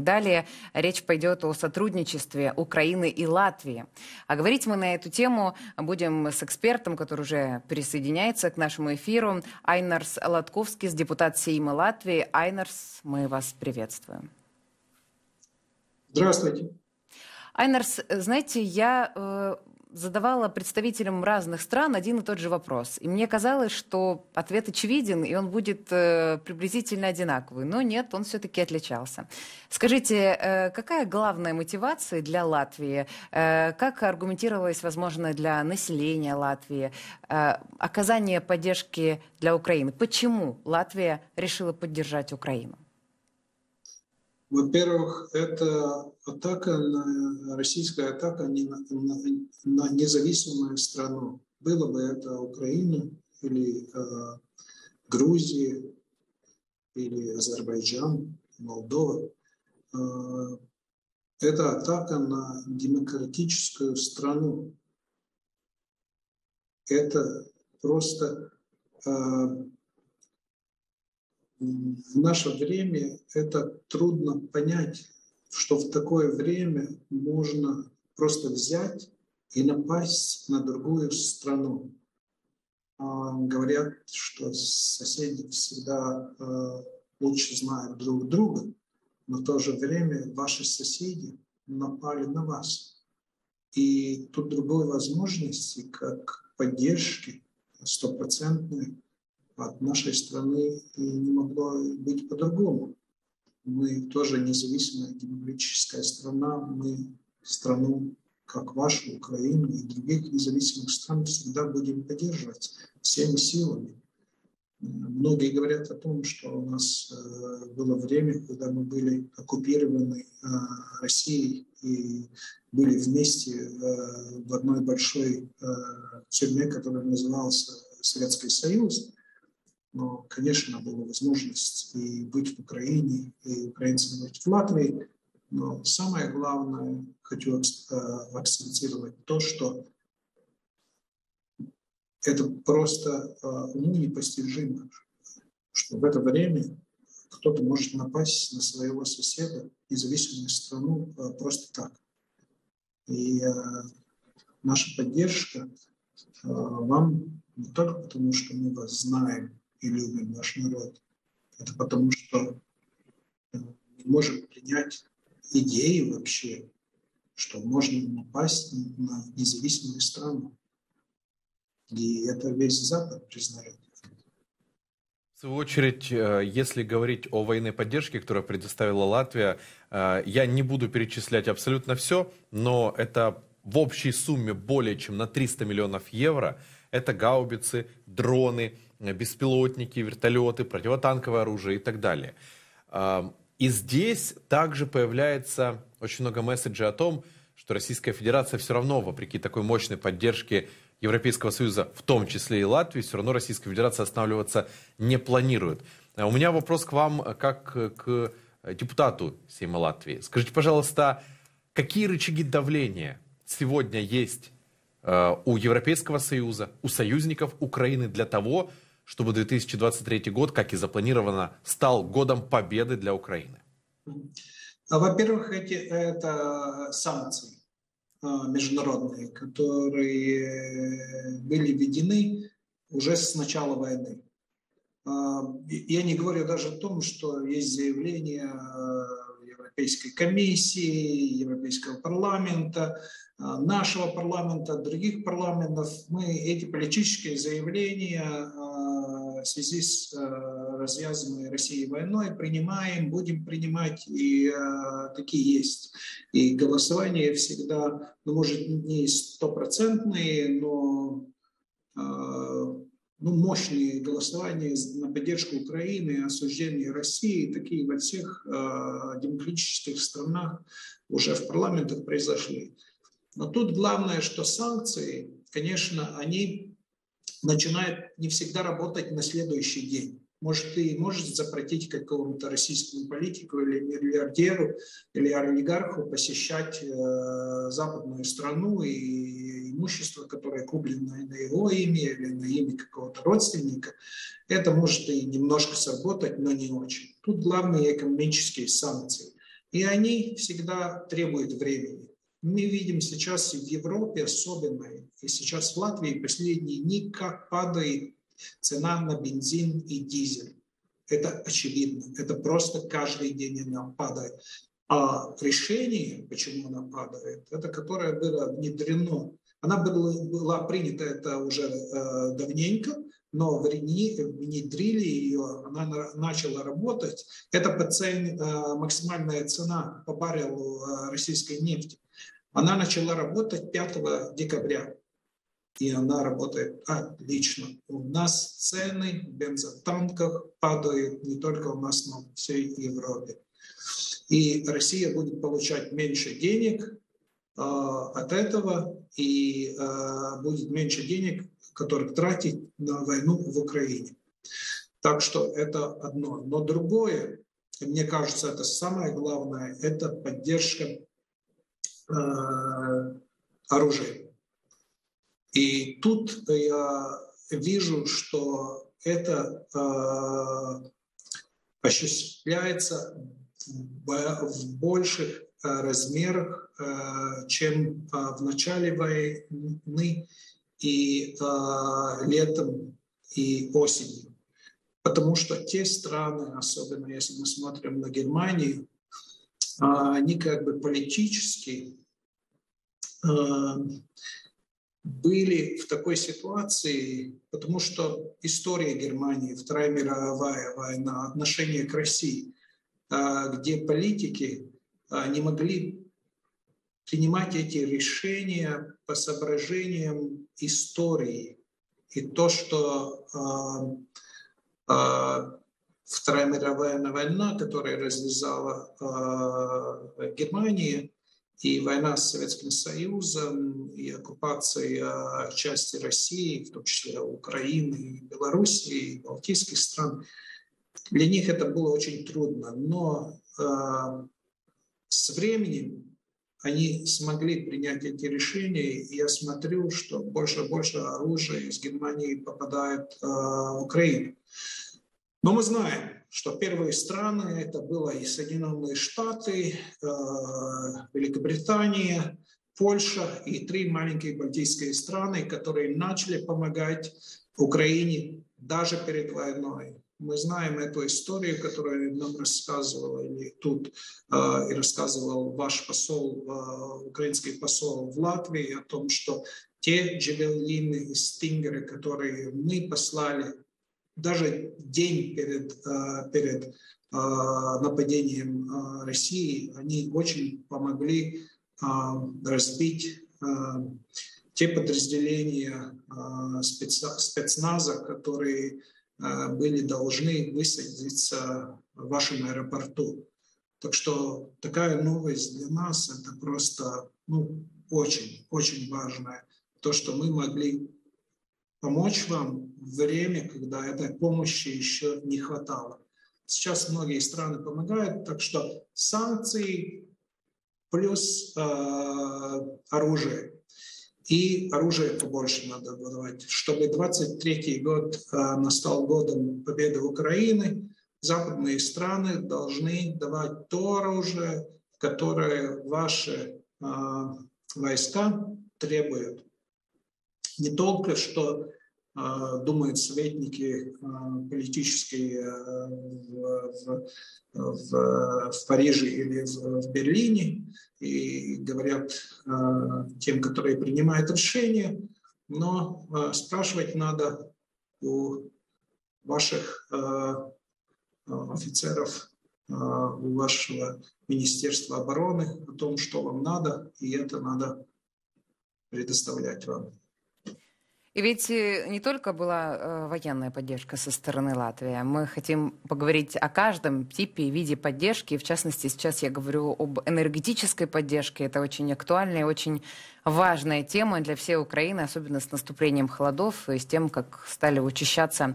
Далее речь пойдет о сотрудничестве Украины и Латвии. А говорить мы на эту тему будем с экспертом, который уже присоединяется к нашему эфиру, Айнарс Латковский, депутат Сейма Латвии. Айнарс, мы вас приветствуем. Здравствуйте. Айнарс, знаете, я э, задавала представителям разных стран один и тот же вопрос. И мне казалось, что ответ очевиден, и он будет э, приблизительно одинаковый. Но нет, он все-таки отличался. Скажите, э, какая главная мотивация для Латвии? Э, как аргументировалась, возможно, для населения Латвии оказание поддержки для Украины? Почему Латвия решила поддержать Украину? Во-первых, это атака, на, российская атака не на, на, на независимую страну. Было бы это Украина или э, Грузия или Азербайджан, Молдова. Э, это атака на демократическую страну. Это просто э, в наше время это трудно понять, что в такое время можно просто взять и напасть на другую страну. А, говорят, что соседи всегда э, лучше знают друг друга, но в то же время ваши соседи напали на вас. И тут другой возможности, как поддержки стопроцентной, от нашей страны не могло быть по-другому. Мы тоже независимая демократическая страна, мы страну, как вашу, Украину и других независимых стран всегда будем поддерживать всеми силами. Многие говорят о том, что у нас э, было время, когда мы были оккупированы э, Россией и были вместе э, в одной большой тюрьме, которая называлась Советский Союз. Но, конечно, была возможность и быть в Украине, и украинцам быть в Латвии. Но самое главное, хочу э, акцентировать то, что это просто э, уму непостижимо, что в это время кто-то может напасть на своего соседа, независимую страну, э, просто так. И наша поддержка вам не только потому, что мы вас знаем, и любим наш народ. Это потому, что не можем принять идеи вообще, что можно напасть на независимую страну. И это весь Запад признает. В свою очередь, э, если говорить о военной поддержке, которую предоставила Латвия, э, я не буду перечислять абсолютно все, но это в общей сумме более чем на 300 миллионов евро. Это гаубицы, дроны, Э, беспилотники, вертолеты, противотанковое оружие и так далее. И здесь также появляется очень много месседжей о том, что Российская Федерация все равно, вопреки такой мощной поддержке Европейского Союза, в том числе и Латвии, все равно Российская Федерация останавливаться не планирует. А у меня вопрос к вам, э, как к депутату Сейма Латвии. Скажите, пожалуйста, какие рычаги давления сегодня есть э, у Европейского Союза, у союзников Украины для того, чтобы 2023 год, как и запланировано, стал годом победы для Украины? А, во-первых, эти, это санкции а, международные, которые были введены уже с начала войны. А, я не говорю даже о том, что есть заявление Европейской комиссии, Европейского парламента, нашего парламента, других парламентов. Мы эти политические заявления в связи с э, развязанной Россией войной принимаем, будем принимать, и э, такие есть. И голосование всегда, ну, может, не стопроцентные, но э, ну, мощные голосования на поддержку Украины, осуждение России, такие во всех демократических странах уже в парламентах произошли. Но тут главное, что санкции, конечно, они начинает не всегда работать на следующий день. Может, ты можешь запретить какому-то российскому политику или миллиардеру или олигарху посещать э, западную страну и имущество, которое куплено на его имя или на имя какого-то родственника, это может и немножко сработать, но не очень. Тут главные экономические санкции. И они всегда требуют времени. Мы видим сейчас в Европе особенно, и сейчас в Латвии последние дни, как падает цена на бензин и дизель. Это очевидно. Это просто каждый день она падает. А решение, почему она падает, это которое было внедрено, она была, была принята это уже э, давненько, но внедрили ее, она начала работать. Это по цене, э, максимальная цена по баррелу э, российской нефти. Она начала работать 5 декабря. И она работает отлично. У нас цены в бензотанках падают не только у нас, но в всей Европе. И Россия будет получать меньше денег э, от этого, и э, будет меньше денег, которых тратить на войну в Украине. Так что это одно. Но другое, мне кажется, это самое главное, это поддержка Э, оружия. И тут я вижу, что это э, осуществляется в больших э, размерах, чем в начале войны и летом и осенью. Потому что те страны, особенно если мы смотрим на Германию, они как бы политически Э, были в такой ситуации, потому что история Германии, Вторая мировая война, отношение к России, э, где политики не могли принимать эти решения по соображениям истории. И то, что Вторая мировая война, которая развязала Германия, и война с Советским Союзом, и оккупация части России, в том числе Украины, Белоруссии, Балтийских стран, для них это было очень трудно. Но э, с временем они смогли принять эти решения, и я смотрю, что больше и больше оружия из Германии попадает э, в Украину. Но мы знаем, что первые страны это было и Соединенные Штаты, э, Великобритания, Польша и три маленькие балтийские страны, которые начали помогать Украине даже перед войной. Мы знаем эту историю, которую нам рассказывал или тут э, и рассказывал ваш посол, э, украинский посол в Латвии о том, что те джевелины и стингеры, которые мы послали даже день перед, э, перед э, нападением э, России, они очень помогли разбить те подразделения спецназа, которые были должны высадиться в вашем аэропорту. Так что такая новость для нас – это просто ну, очень, очень важное. То, что мы могли помочь вам время, когда этой помощи еще не хватало. Сейчас многие страны помогают, так что санкции плюс э, оружие. И оружие побольше надо давать. Чтобы 23 год э, настал годом победы Украины, западные страны должны давать то оружие, которое ваши э, войска требуют. Не только что думают советники а, политические а, в, в, в Париже или в, в Берлине и говорят тем, которые принимают решения, но спрашивать надо у ваших офицеров, у вашего Министерства обороны о том, что вам надо, и это надо предоставлять вам. И ведь э, не только была э, военная поддержка со стороны Латвии. Мы хотим поговорить о каждом типе и виде поддержки. В частности, сейчас я говорю об энергетической поддержке. Это очень актуальная и очень важная тема для всей Украины, особенно с наступлением холодов и с тем, как стали учащаться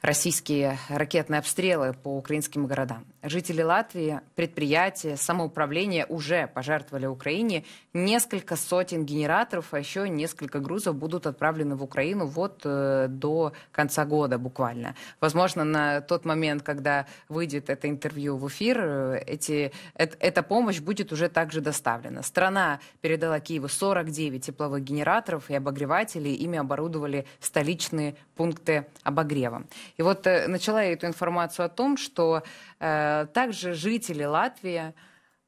российские ракетные обстрелы по украинским городам. Жители Латвии, предприятия, самоуправление уже пожертвовали Украине несколько сотен генераторов, а еще несколько грузов будут отправлены в Украину вот э, до конца года буквально. Возможно, на тот момент, когда выйдет это интервью в эфир, э, эти, э, эта помощь будет уже также доставлена. Страна передала Киеву 49 тепловых генераторов и обогревателей, ими оборудовали столичные пункты обогрева. И вот э, начала я эту информацию о том, что э, также жители Латвии,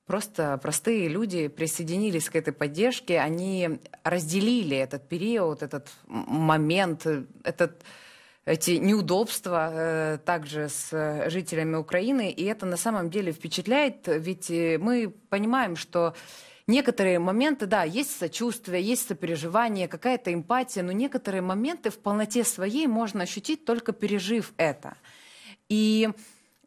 просто простые люди присоединились к этой поддержке, они разделили этот период, этот момент, этот эти неудобства э, также с жителями Украины, и это на самом деле впечатляет, ведь э, мы понимаем, что некоторые моменты, да, есть сочувствие, есть сопереживание, какая-то эмпатия, но некоторые моменты в полноте своей можно ощутить только пережив это. И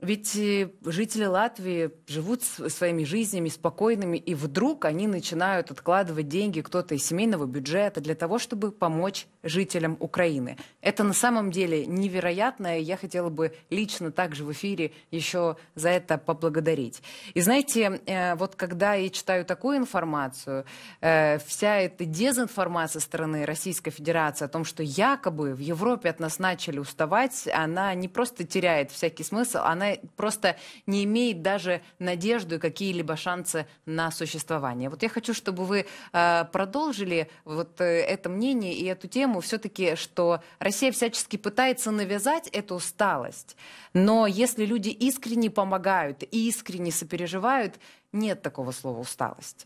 ведь э, жители Латвии живут своими жизнями спокойными, и вдруг они начинают откладывать деньги, кто-то из семейного бюджета, для того, чтобы помочь жителям Украины. Это на самом деле невероятно, и я хотела бы лично также в эфире еще за это поблагодарить. И знаете, э, вот когда я читаю такую информацию, э, вся эта дезинформация со стороны Российской Федерации о том, что якобы в Европе от нас начали уставать, она не просто теряет всякий смысл, она просто не имеет даже надежду и какие-либо шансы на существование. Вот я хочу, чтобы вы э, продолжили вот э, это мнение и эту тему все-таки, что Россия всячески пытается навязать эту усталость, но если люди искренне помогают, искренне сопереживают, нет такого слова усталость.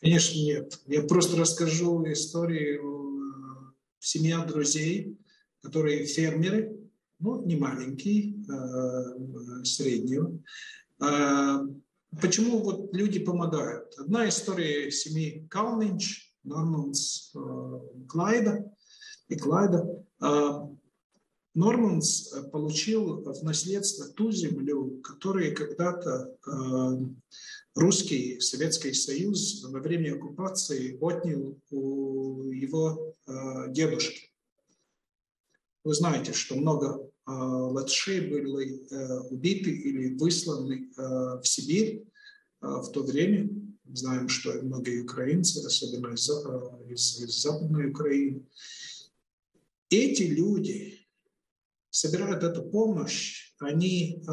Конечно, нет. Я просто расскажу историю э, семья друзей, которые фермеры, ну, не маленький, а, среднего. А, почему вот люди помогают? Одна история семьи Калнинч, Норманс а, Клайда и Клайда. Норманс получил в наследство ту землю, которую когда-то русский Советский Союз во время оккупации отнял у его дедушки. Вы знаете, что много э, латышей были э, убиты или высланы э, в Сибирь э, в то время. Знаем, что многие украинцы, особенно из, из, из Западной Украины, эти люди собирают эту помощь, они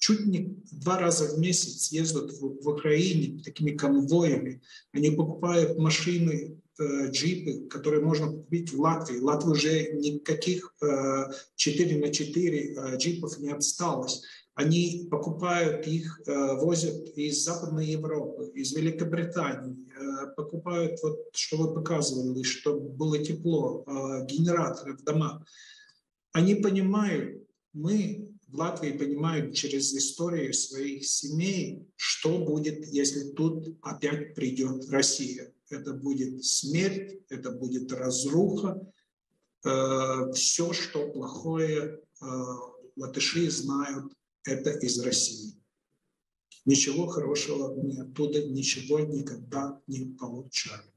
чуть не два раза в месяц ездят в, в Украине такими конвоями. Они покупают машины Э, джипы, которые можно купить в Латвии. В Латвии уже никаких 4 э, на 4 э, джипов не осталось. Они покупают их, возят из Западной Европы, из Великобритании, покупают, вот, что вы показывали, чтобы было тепло, генераторы в домах. Они понимают, мы в Латвии понимают через историю своих семей, что будет, если тут опять придет Россия это будет смерть, это будет разруха, э, все, что плохое э, латыши знают, это из России. Ничего хорошего мы оттуда ничего никогда не получали.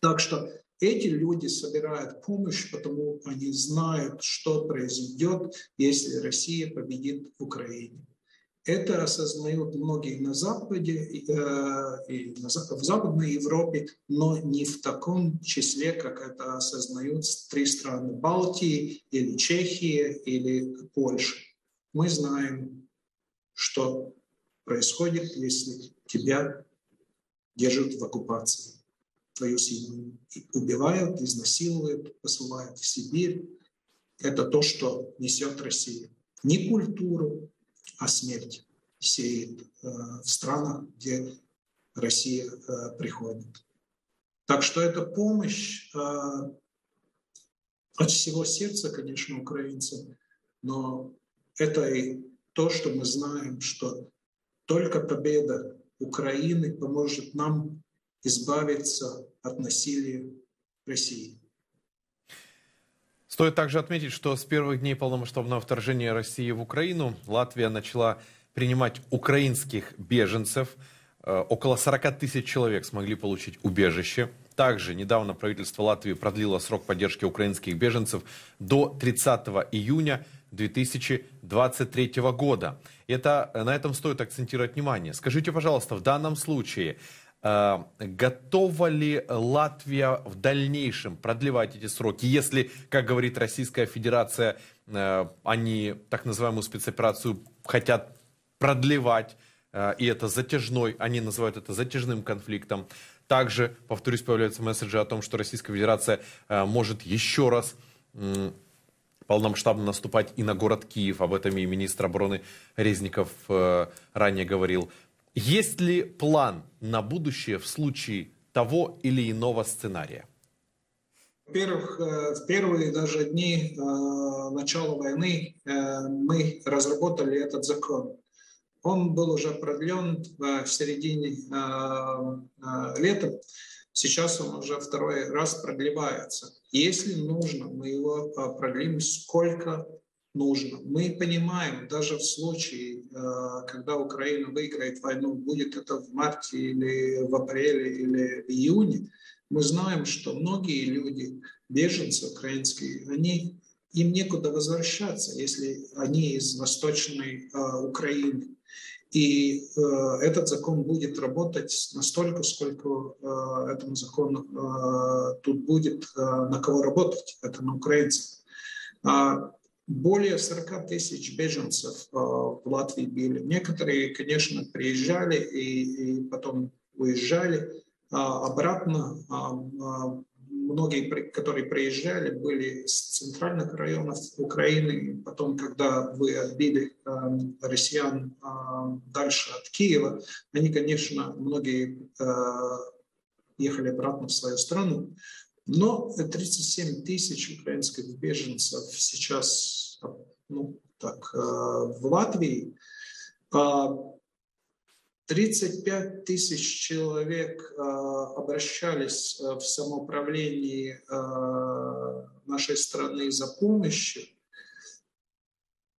Так что эти люди собирают помощь, потому они знают, что произойдет, если Россия победит в Украине. Это осознают многие на Западе, э, и в Западной Европе, но не в таком числе, как это осознают три страны Балтии или Чехия или Польша. Мы знаем, что происходит, если тебя держат в оккупации, твою семью. Убивают, изнасилуют, посылают в Сибирь. Это то, что несет Россия. Не культуру, а смерть сеет э, в странах, где Россия э, приходит. Так что это помощь э, от всего сердца, конечно, украинцам, но это и то, что мы знаем, что только победа Украины поможет нам избавиться от насилия России. Стоит также отметить, что с первых дней полномасштабного вторжения России в Украину Латвия начала принимать украинских беженцев. Э, около 40 тысяч человек смогли получить убежище. Также недавно правительство Латвии продлило срок поддержки украинских беженцев до 30 июня 2023 года. Это, на этом стоит акцентировать внимание. Скажите, пожалуйста, в данном случае э, готова ли Латвия в дальнейшем продлевать эти сроки, если, как говорит Российская Федерация, э, они так называемую спецоперацию хотят продлевать, э, и это затяжной, они называют это затяжным конфликтом. Также, повторюсь, появляются месседжи о том, что Российская Федерация э, может еще раз полномасштабно наступать и на город Киев. Об этом и министр обороны Резников э, ранее говорил. Есть ли план на будущее в случае того или иного сценария? Во-первых, э, в первые даже дни э, начала войны мы разработали этот закон. Он был уже продлен в середине лета. Сейчас он уже второй раз продлевается. Если нужно, мы его продлим сколько нужно. Мы понимаем, даже в случае, а, когда Украина выиграет войну, будет это в марте или в апреле или в июне, мы знаем, что многие люди, беженцы украинские, они, им некуда возвращаться, если они из Восточной э, Украины. И э, этот закон будет работать настолько, сколько э, этому закону э, тут будет э, на кого работать, это на украинцев. А более 40 тысяч беженцев э, в Латвии были. Некоторые, конечно, приезжали и, и потом уезжали э, обратно. Э, многие, которые приезжали, были с центральных районов Украины. Потом, когда вы отбили россиян дальше от Киева, они, конечно, многие ехали обратно в свою страну. Но 37 тысяч украинских беженцев сейчас ну, так, э, в Латвии. 35 тысяч человек э, обращались э, в самоуправлении э, нашей страны за помощью.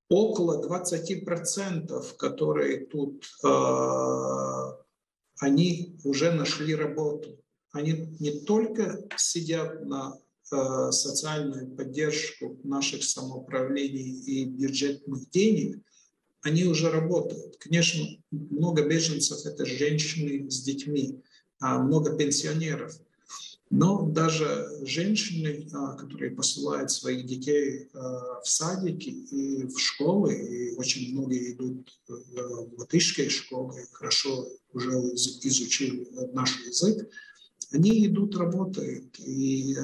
Около 20%, которые тут, они уже нашли работу. Они не только сидят на социальную поддержку наших самоуправлений и бюджетных денег – они уже работают. Конечно, много беженцев – это женщины с детьми, а много пенсионеров. Но даже женщины, а, которые посылают своих детей а, в садики и в школы, и очень многие идут в латышские школы, хорошо уже изучили наш язык, они идут, работают, и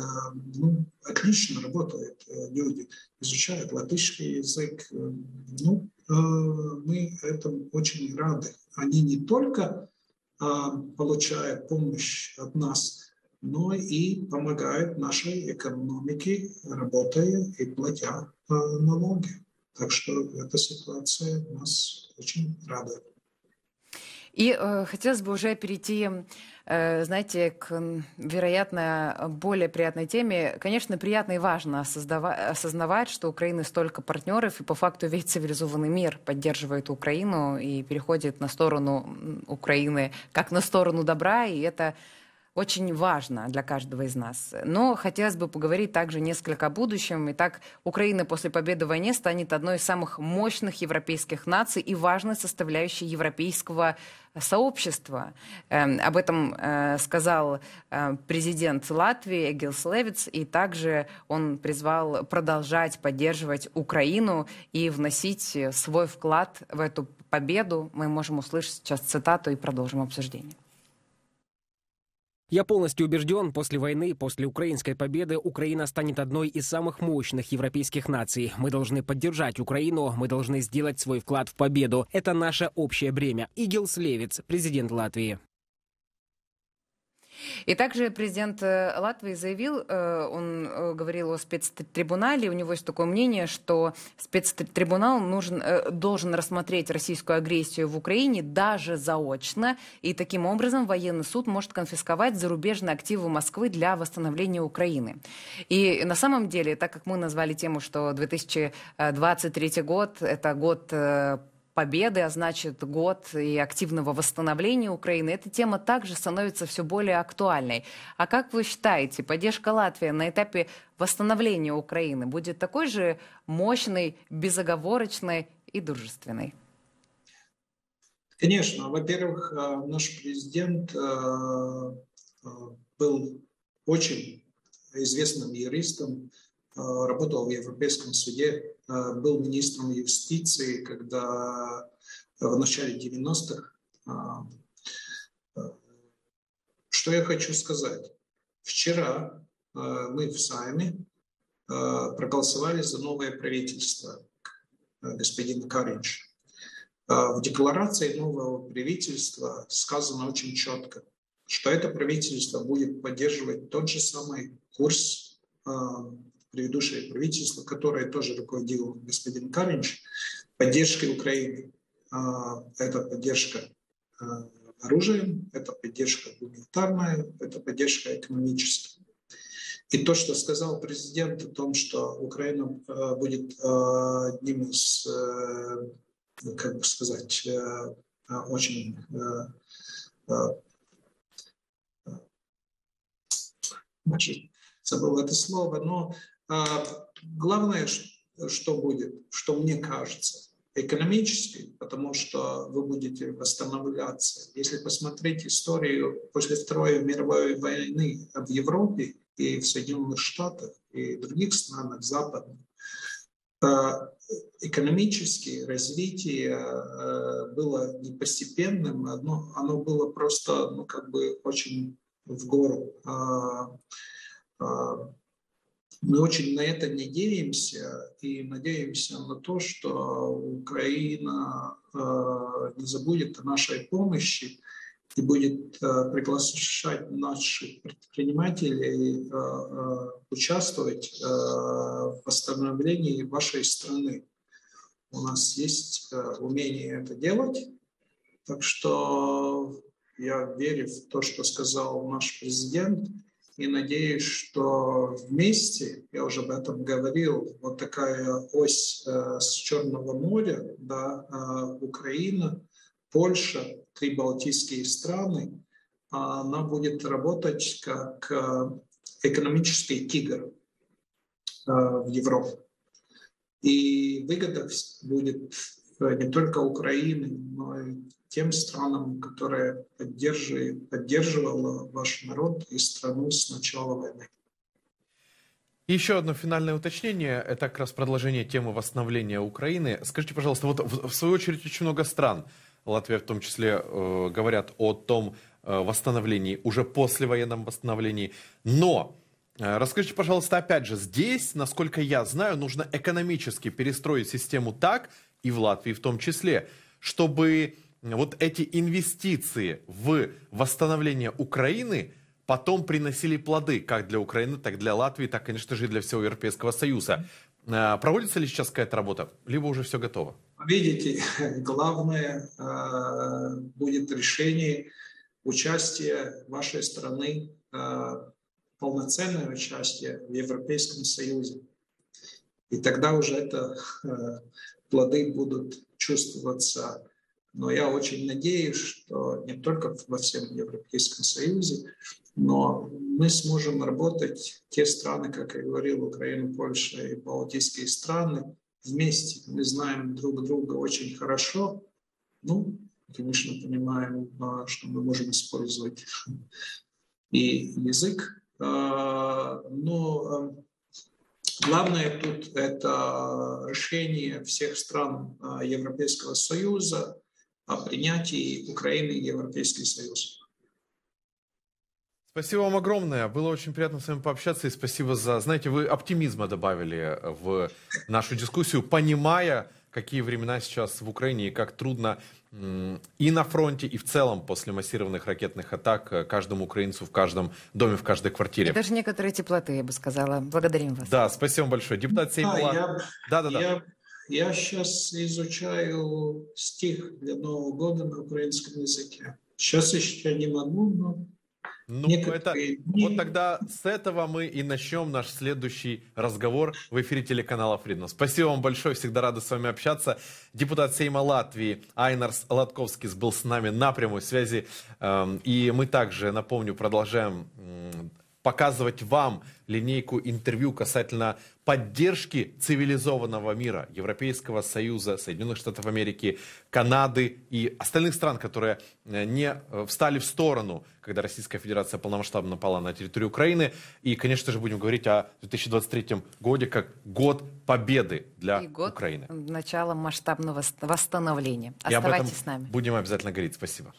ну, отлично работают э, люди, изучают латышский язык. Э, ну, Э, мы этому очень рады. Они не только получают помощь от нас, но и помогают нашей экономике, работая и платя э, налоги. Так что эта ситуация нас очень радует. И э, хотелось бы уже перейти Э, знаете, к, вероятно, более приятной теме. Конечно, приятно и важно осознавать, что у Украины столько партнеров, и по факту весь цивилизованный мир поддерживает Украину и переходит на сторону Украины как на сторону добра, и это очень важно для каждого из нас. Но хотелось бы поговорить также несколько о будущем. Итак, Украина после победы в войне станет одной из самых мощных европейских наций и важной составляющей европейского сообщества. Э, об этом э, сказал э, президент Латвии Эгилс Левиц, и также он призвал продолжать поддерживать Украину и вносить свой вклад в эту победу. Мы можем услышать сейчас цитату и продолжим обсуждение. Я полностью убежден, после войны, после украинской победы, Украина станет одной из самых мощных европейских наций. Мы должны поддержать Украину, мы должны сделать свой вклад в победу. Это наше общее бремя. Игилс Левиц, президент Латвии. И также президент э, Латвии заявил, э, он э, говорил о спецтрибунале, у него есть такое мнение, что спецтрибунал нужен, должен рассмотреть российскую агрессию в Украине даже заочно, и таким образом военный суд может конфисковать зарубежные активы Москвы для восстановления Украины. И на самом деле, так как мы назвали тему, что 2023 год – это год победы, а значит год и активного восстановления Украины, эта тема также становится все более актуальной. А как вы считаете, поддержка Латвии на этапе восстановления Украины будет такой же мощной, безоговорочной и дружественной? Конечно. Во-первых, э, наш президент э, э, был очень известным юристом, работал в Европейском суде, был министром юстиции, когда в начале 90-х. Что я хочу сказать? Вчера мы в Сайме проголосовали за новое правительство господина Каринча. В декларации нового правительства сказано очень четко, что это правительство будет поддерживать тот же самый курс предыдущее правительство, которое тоже руководил господин Каринч, поддержкой Украины. А, это поддержка а, оружием, это поддержка гуманитарная, это поддержка экономическая. И то, что сказал президент о том, что Украина будет одним из как бы сказать, очень забыл это слово, но главное, что будет, что мне кажется, экономически, потому что вы будете восстанавливаться. Если посмотреть историю после Второй мировой войны в Европе и в Соединенных Штатах и других странах западных, экономическое развитие э, было не постепенным, оно, оно было просто ну, как бы очень в гору. Мы очень на это надеемся и надеемся на то, что Украина э, не забудет о нашей помощи и будет э, приглашать наших предпринимателей э, участвовать в восстановлении вашей страны. У нас есть умение это делать, так что я верю в то, что сказал наш президент, и надеюсь, что вместе, я уже об этом говорил, вот такая ось с Черного моря, да, Украина, Польша, три балтийские страны, она будет работать как э, экономический тигр э, в Европе. И выгода будет э, не только Украины, но и тем странам, которые поддерживала ваш народ и страну с начала войны. еще одно финальное уточнение, это как раз продолжение темы восстановления Украины. Скажите, пожалуйста, вот в, свою очередь очень много стран – Латвия в том числе э, говорят о том э, восстановлении, уже послевоенном восстановлении. Но э, расскажите, пожалуйста, опять же, здесь, насколько я знаю, нужно экономически перестроить систему так, и в Латвии в том числе, чтобы вот эти инвестиции в восстановление Украины потом приносили плоды как для Украины, так и для Латвии, так, конечно же, и для всего Европейского Союза. Э, проводится ли сейчас какая-то работа, либо уже все готово? Видите, главное э, будет решение участия вашей страны, э, полноценное участие в Европейском Союзе. И тогда уже это плоды будут чувствоваться. Но я очень надеюсь, что не только во всем Европейском Союзе, но мы сможем работать, те страны, как я говорил, Украина, Польша и Балтийские страны, вместе. Мы знаем друг друга очень хорошо. Ну, конечно, понимаем, а, что мы можем использовать и язык. А, но а, главное тут это решение всех стран Европейского Союза о принятии Украины в Европейский Союз. Спасибо вам огромное. Было очень приятно с вами пообщаться. И спасибо за, знаете, вы оптимизма добавили в нашу дискуссию, понимая, какие времена сейчас в Украине и как трудно и на фронте, и в целом после массированных ракетных атак э, каждому украинцу в каждом доме, в каждой квартире. И даже некоторые теплоты, я бы сказала. Благодарим вас. Да, спасибо вам большое. Депутат Сейма. Да, я, да, да, да. Я, я сейчас изучаю стих для Нового года на украинском языке. Сейчас еще не могу, но Ну, это, вот тогда с этого мы и начнем наш следующий разговор в эфире телеканала Фридман. Спасибо вам большое, всегда рады с вами общаться. Депутат Сейма Латвии Айнарс Латковский был с нами на прямой связи. Эм, и мы также, напомню, продолжаем показывать вам линейку интервью касательно поддержки цивилизованного мира, Европейского Союза, Соединенных Штатов Америки, Канады и остальных стран, которые э, не э, встали в сторону, когда Российская Федерация полномасштабно напала на территорию Украины. И, конечно же, будем говорить о 2023 годе как год победы для и год Украины. начала масштабного восстановления. Оставайтесь с нами. Будем обязательно говорить. Спасибо.